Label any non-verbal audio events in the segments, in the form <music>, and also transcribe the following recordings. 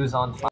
was on fire.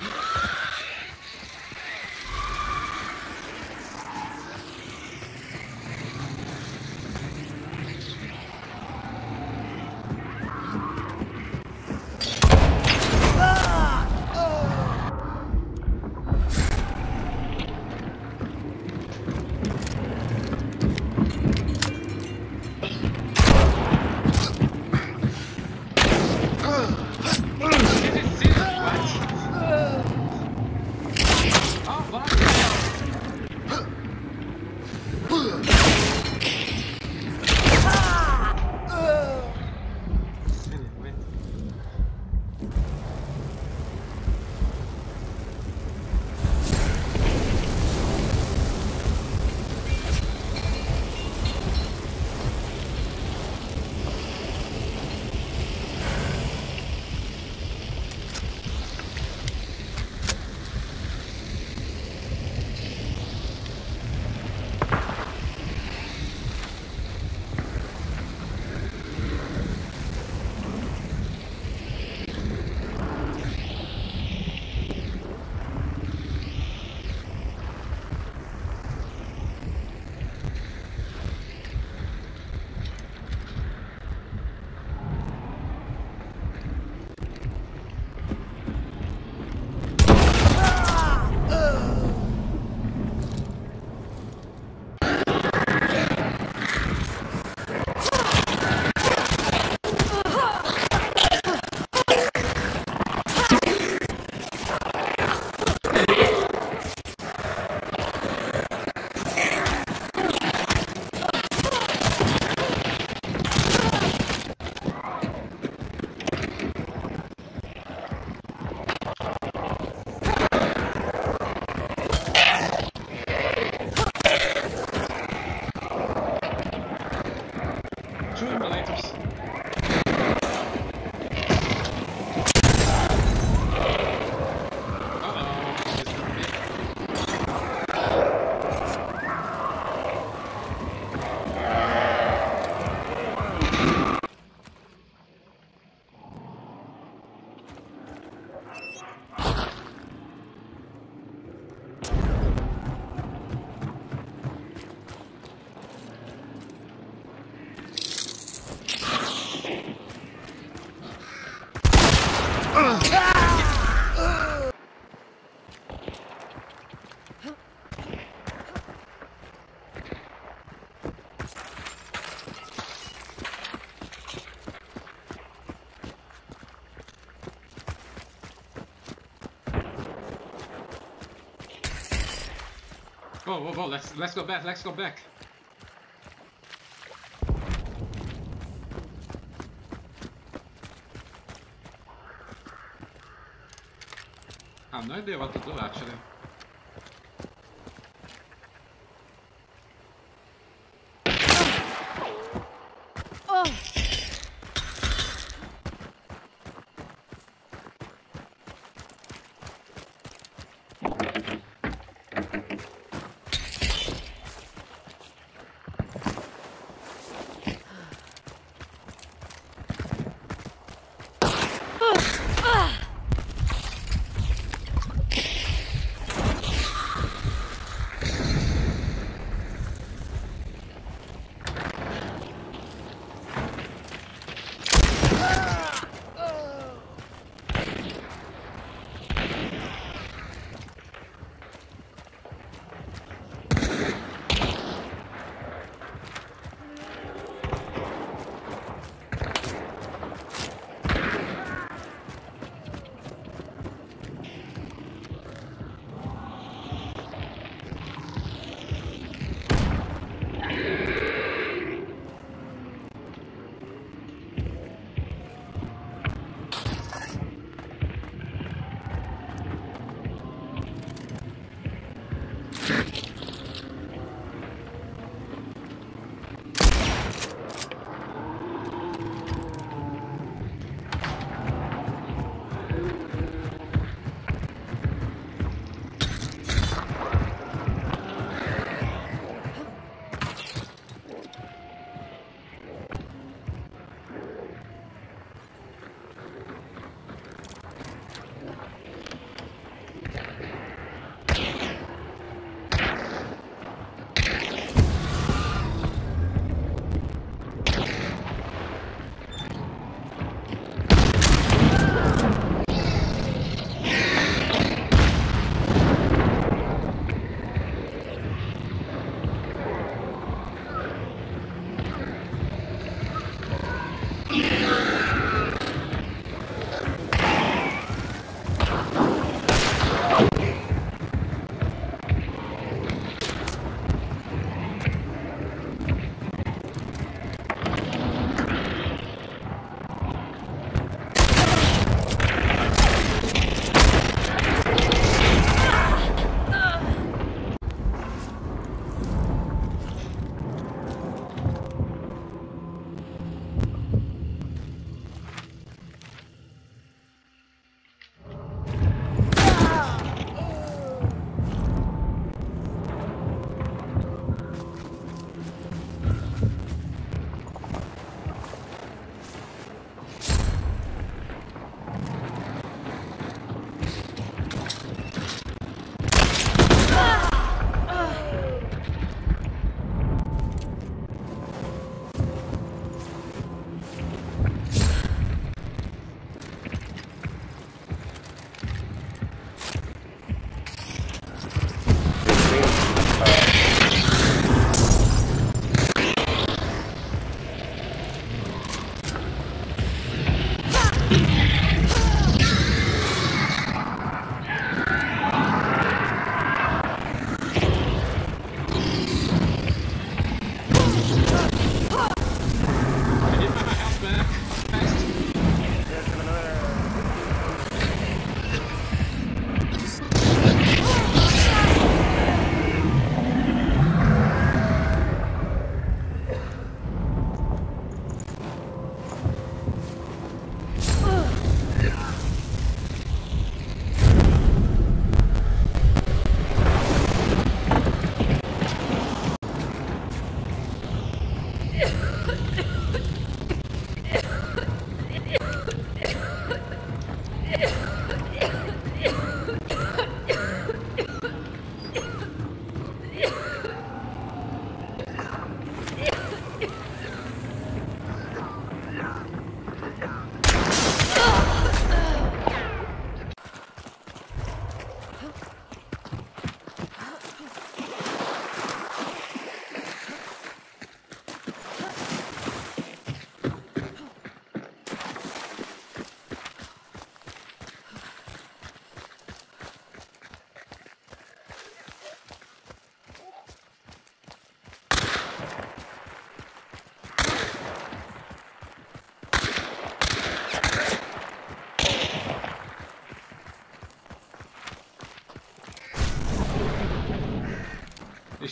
Whoa, whoa, whoa! Let's let's go back. Let's go back. I have no idea what to do actually.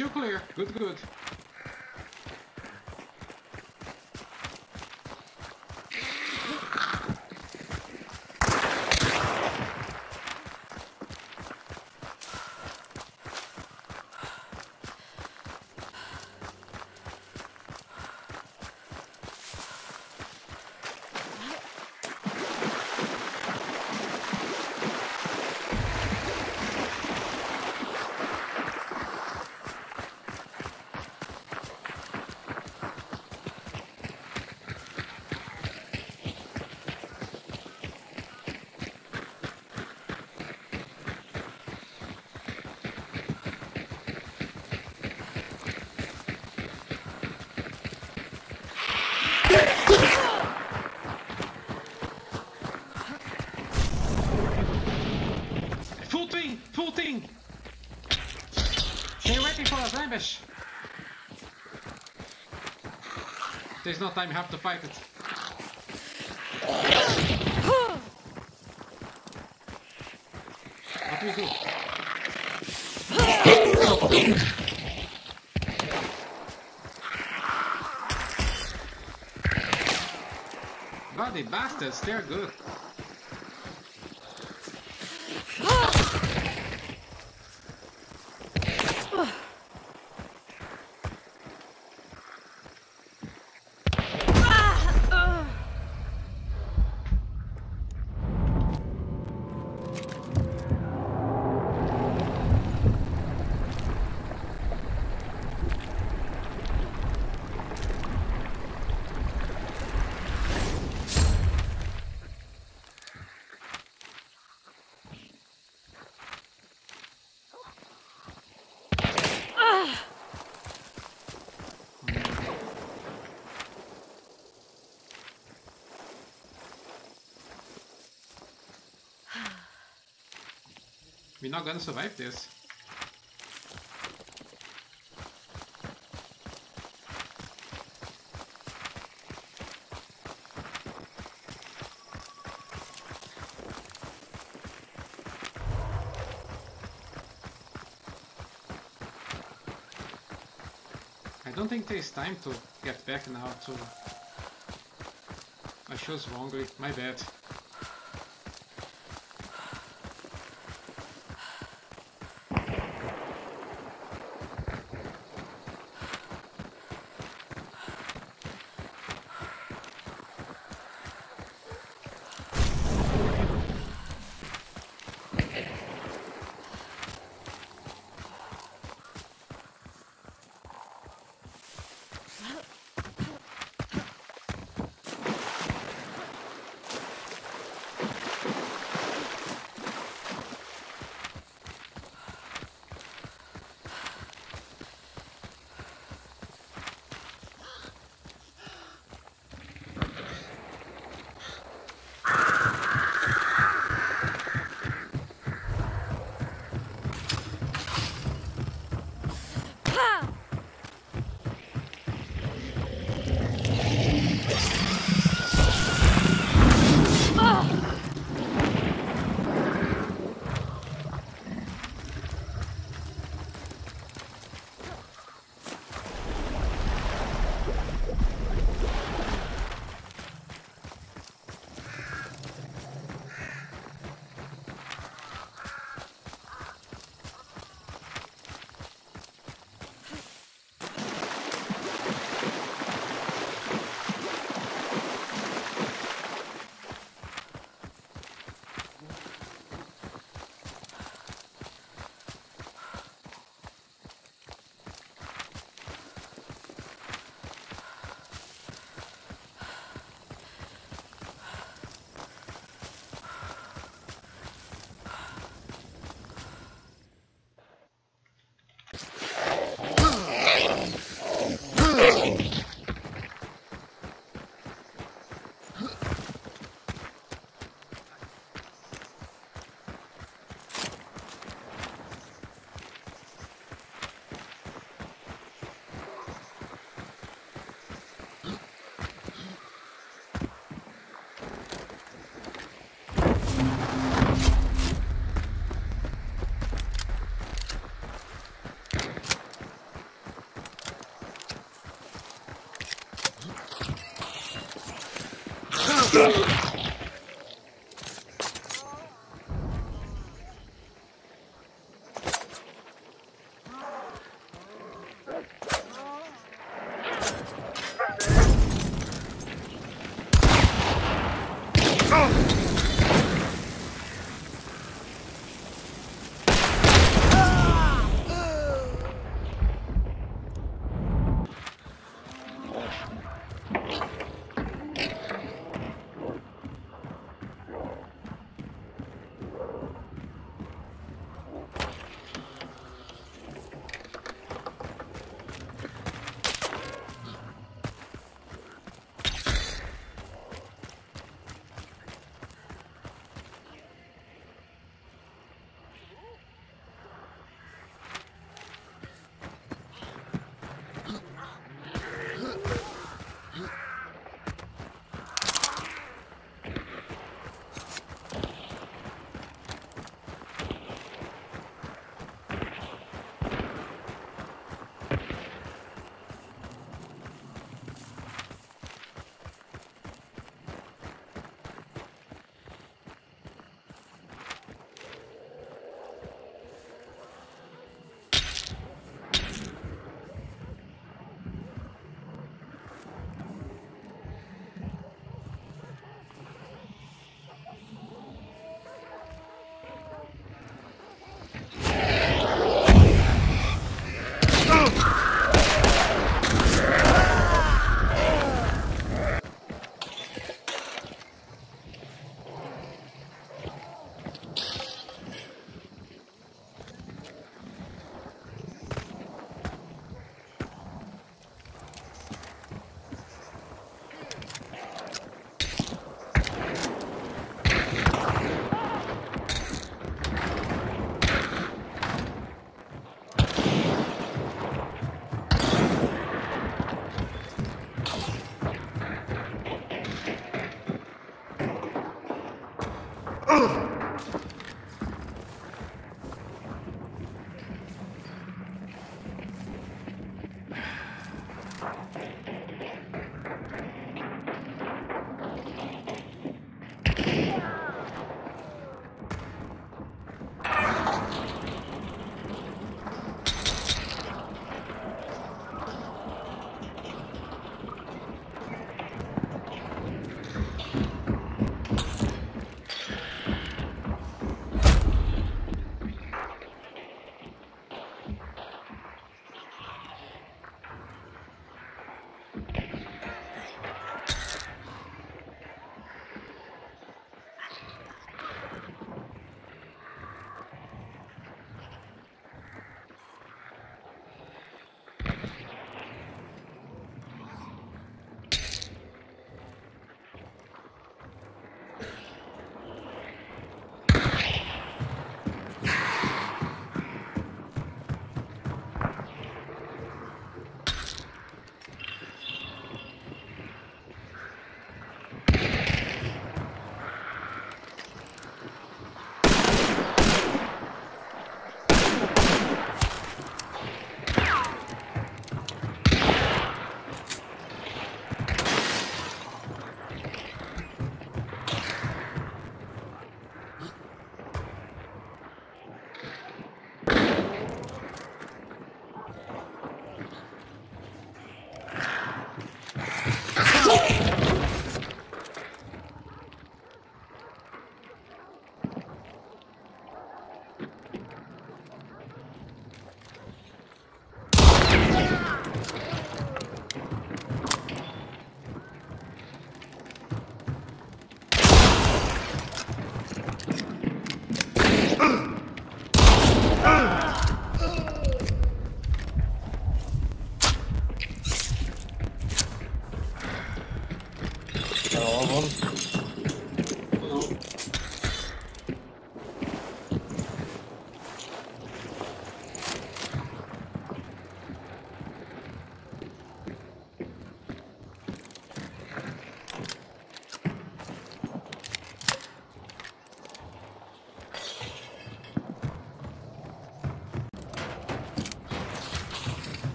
HQ clear. Good, good. There's no time, you have to fight it. What do we do? Bloody bastards, they're good. We're not gonna survive this. I don't think there's time to get back now to... I chose wrongly, my bad.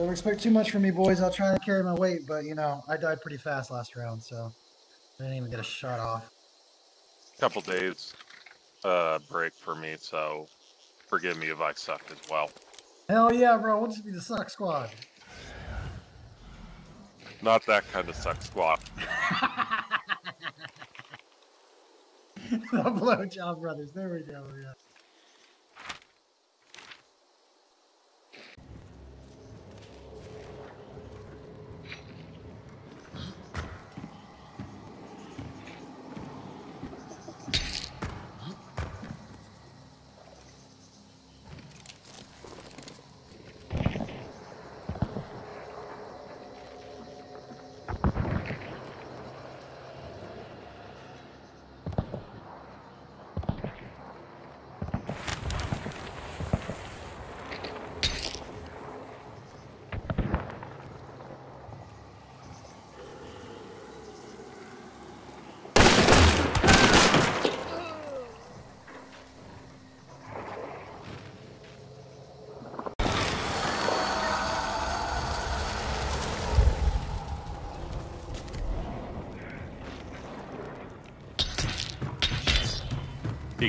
Don't expect too much from me, boys. I'll try and carry my weight, but you know, I died pretty fast last round, so I didn't even get a shot off. Couple days uh, break for me, so forgive me if I sucked as well. Hell yeah, bro. We'll just be the suck squad. Not that kind of suck squad. <laughs> <laughs> the blowjob brothers. There we go. Yeah.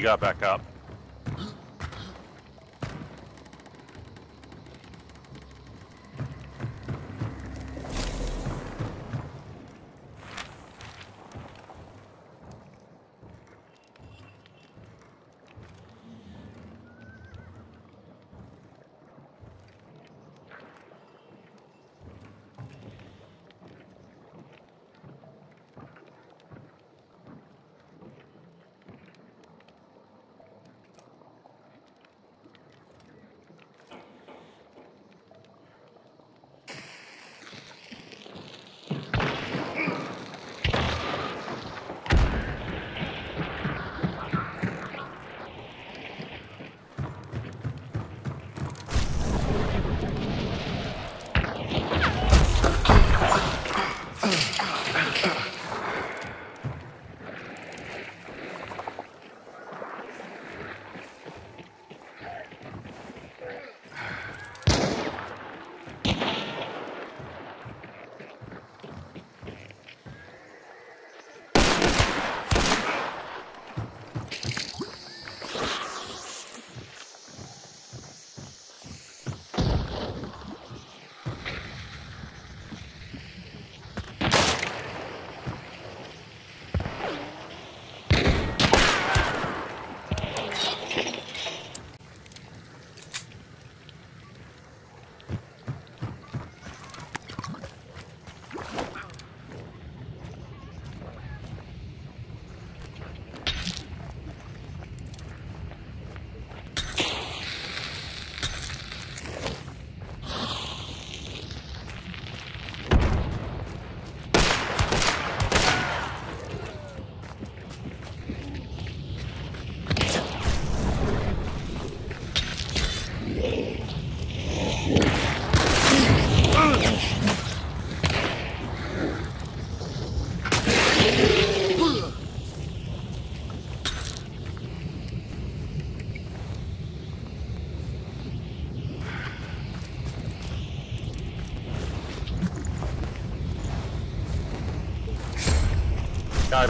Got back up.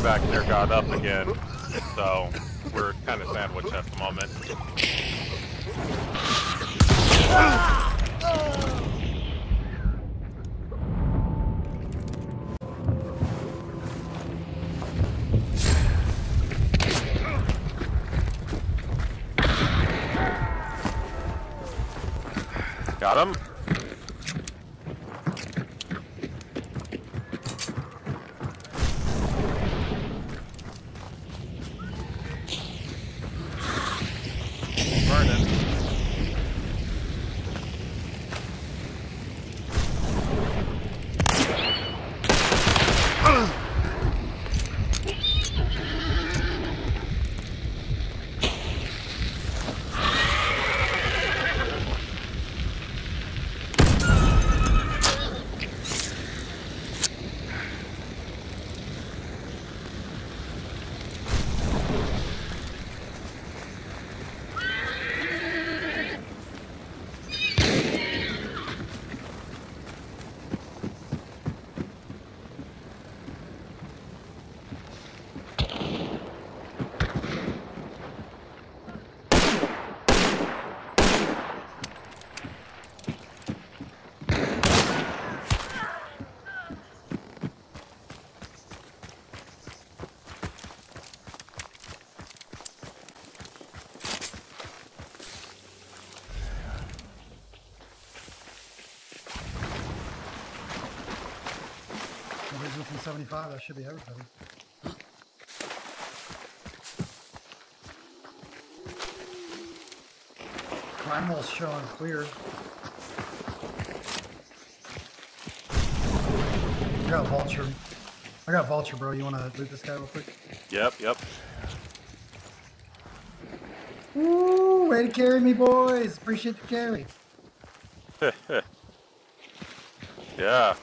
Back there got up again, so we're kind of sandwiched at the moment. 75. That should be everybody. Primal's showing clear. I got Vulture. I got Vulture, bro. You want to loot this guy real quick? Yep, yep. Woo! Way to carry me, boys. Appreciate the carry. <laughs> yeah.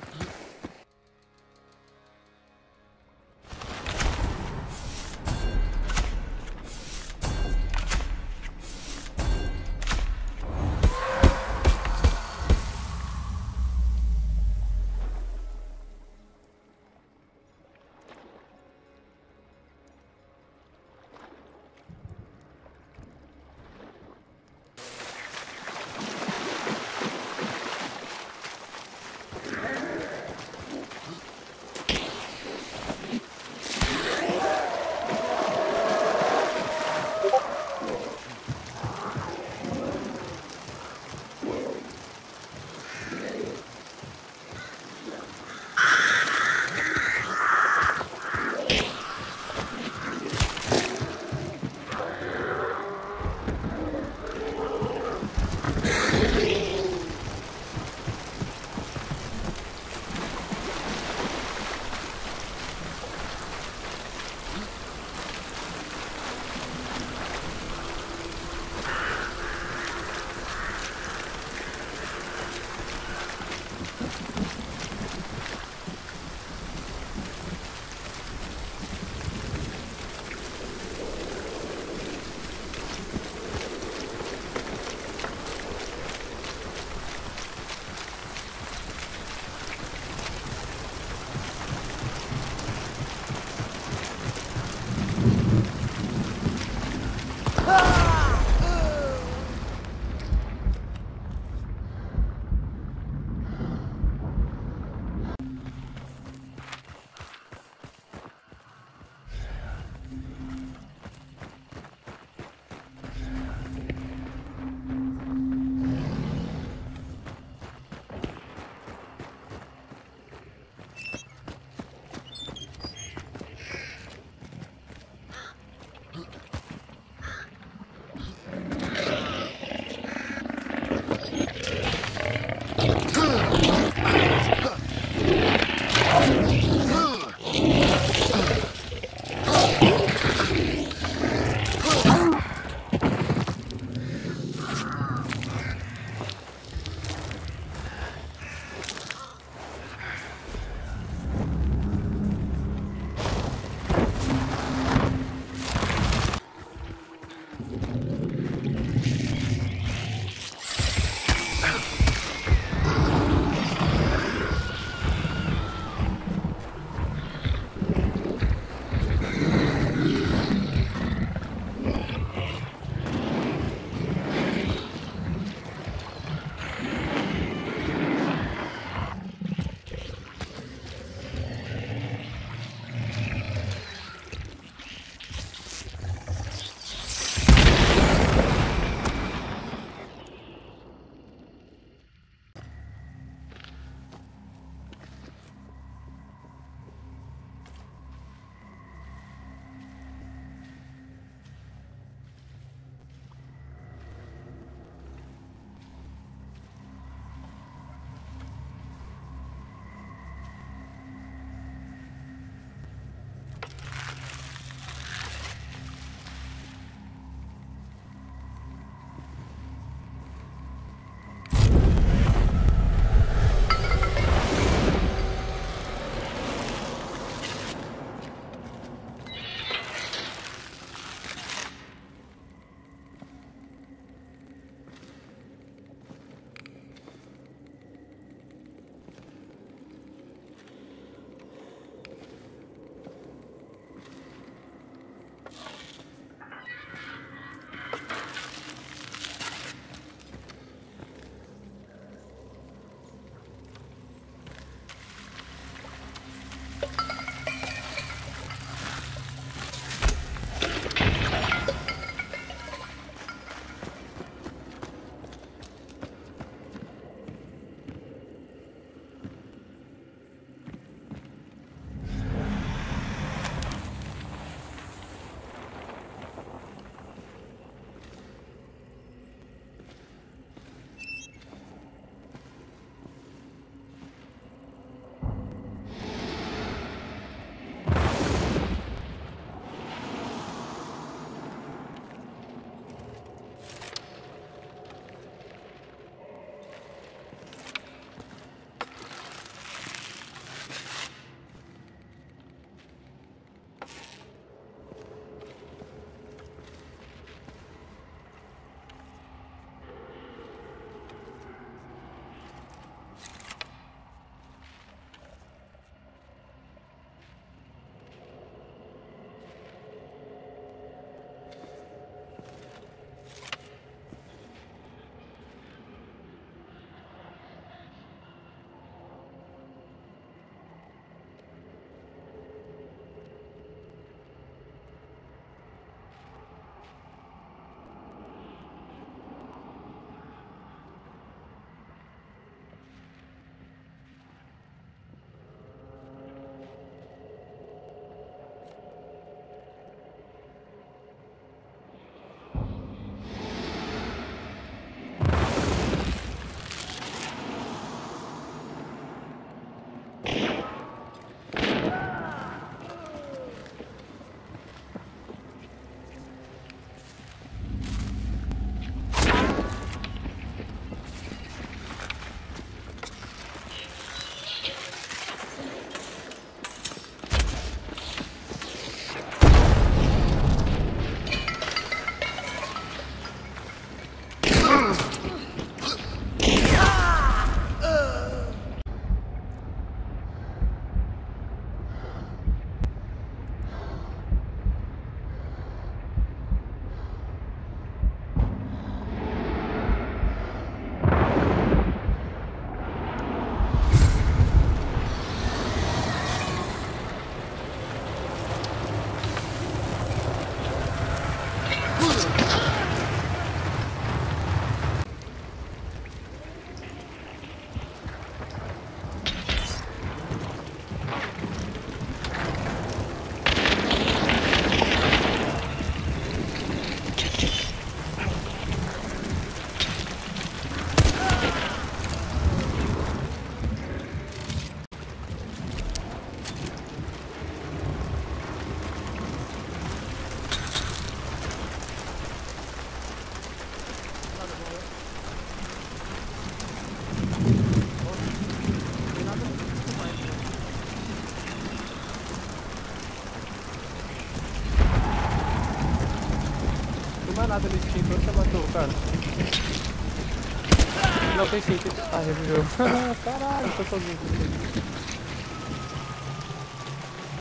Caralho, tô sozinho.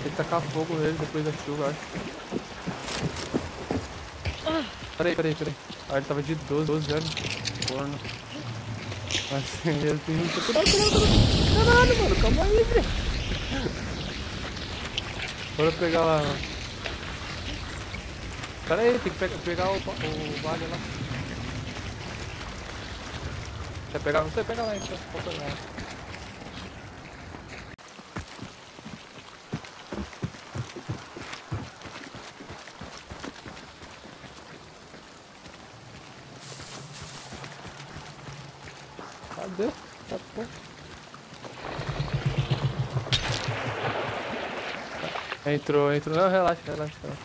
Tem que tacar fogo nele depois da chuva, acho. Peraí, peraí, peraí. Ah, ele tava de 12, 12 anos. Corno. Assim, <laughs> ele tem muito. Cuidado. Caralho, mano, calma aí, velho. Bora pegar lá. Pera aí, tem que pegar, pegar o, o vale lá. Pegar? Não sei, pega lá então. Pegar. Cadê? Tá bom. Entrou, entrou. Não, relaxa, relaxa.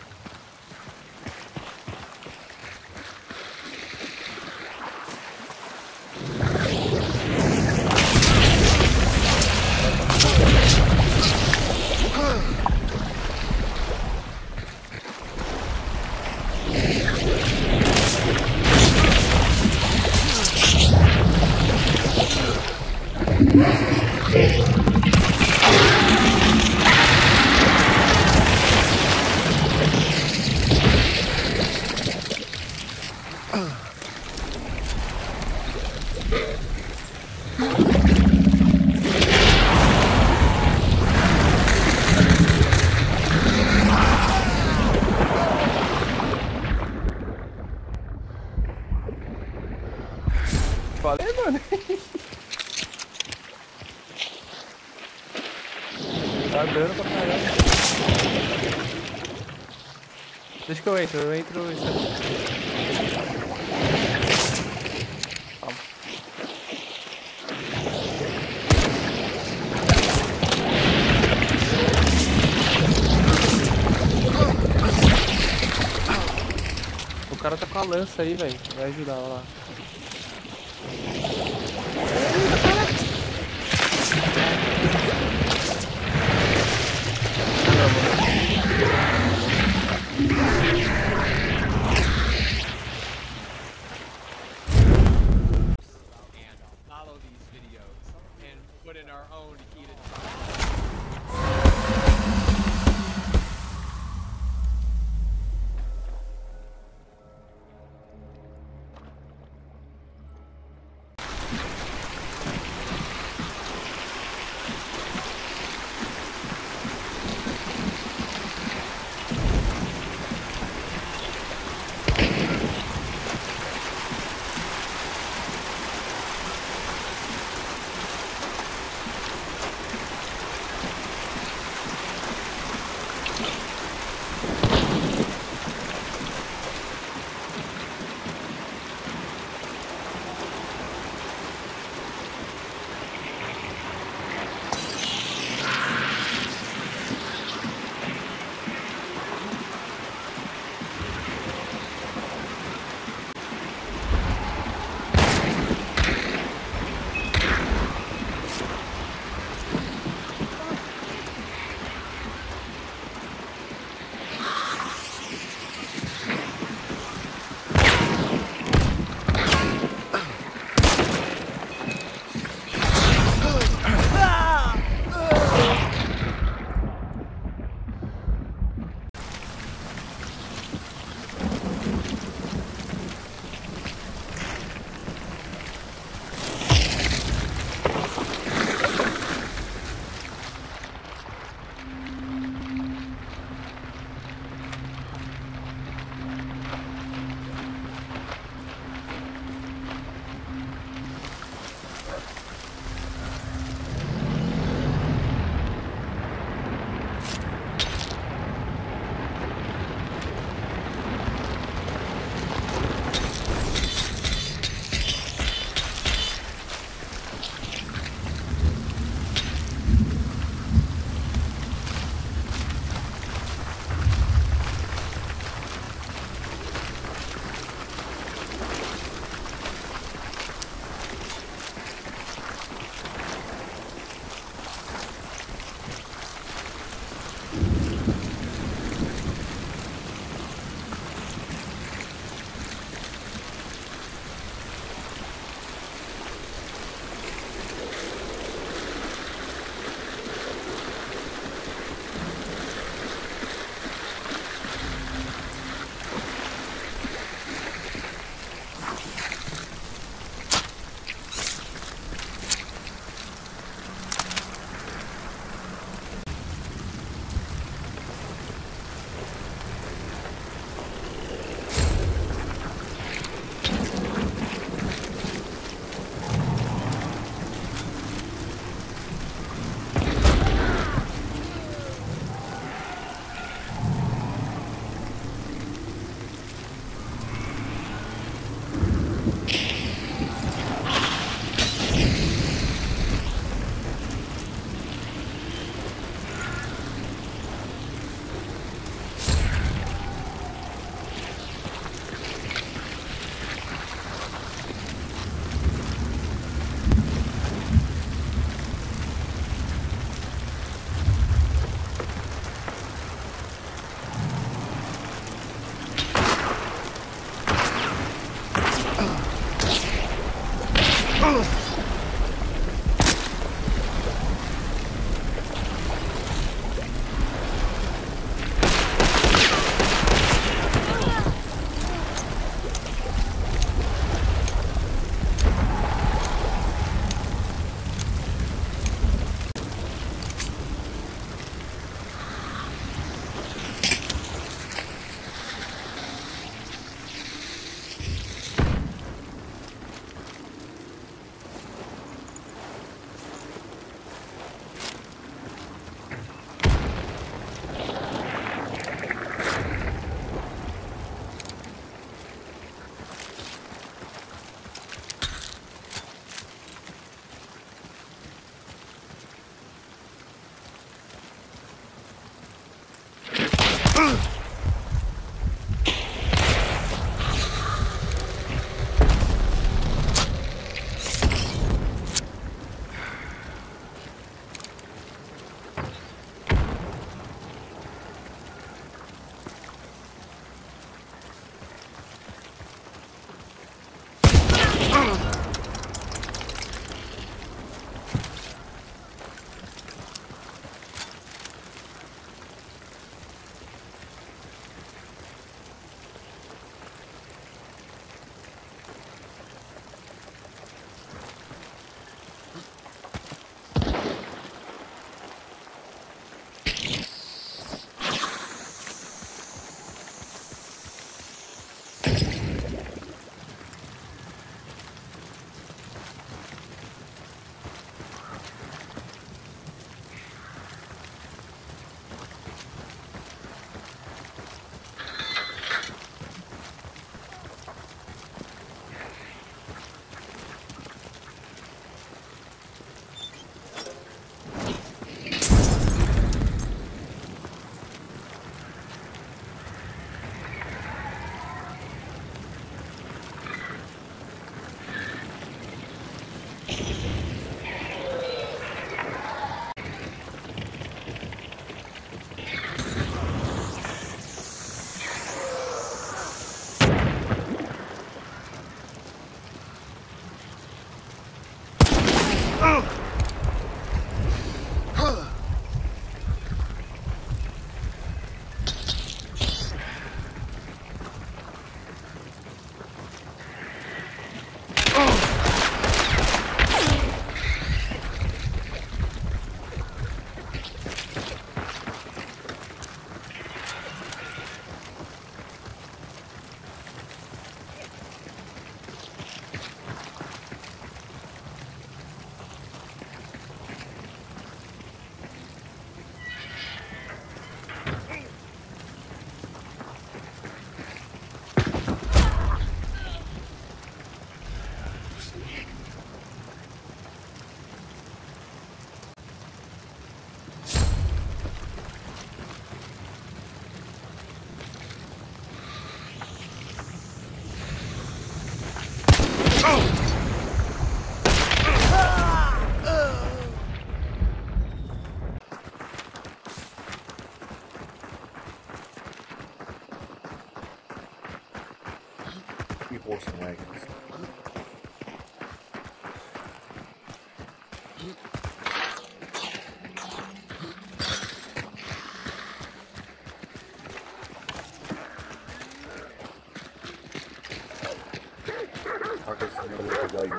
Aí, velho. Vai ajudar, olha lá.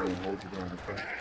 The holds down the front.